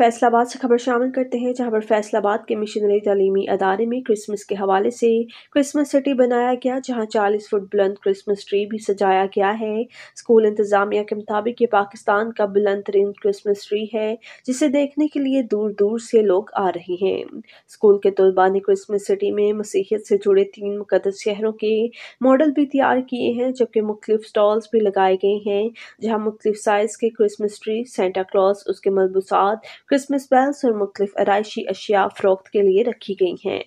फैसलाबाद से खबर शामिल करते हैं, जहाँ पर फैसलाबाद के मिशनरी तलीमी अदारे में क्रिसमस के हवाले से क्रिसमस सिटी बनाया गया, जहाँ 40 फुट बुलंद क्रिसमस ट्री भी सजाया गया है। स्कूल इंतजामिया के मुताबिक ये पाकिस्तान का बुलंद तरीन क्रिसमस ट्री है, जिसे देखने के लिए दूर दूर से लोग आ रहे हैं। स्कूल के तलबा ने क्रिसमस सिटी में मसीहत से जुड़े तीन मुकदस शहरों के मॉडल भी तैयार किए हैं, जबकि मुख्तफ स्टॉल्स भी लगाए गए हैं, जहाँ मुख्तलिफ़ साइज़ के क्रिसमस ट्री, सेंटा क्लॉस, उसके मलबूसात क्रिसमस बेल्स और मुख्तलिफ़ आरइशी अशिया फ़रोख्त के लिए रखी गई हैं।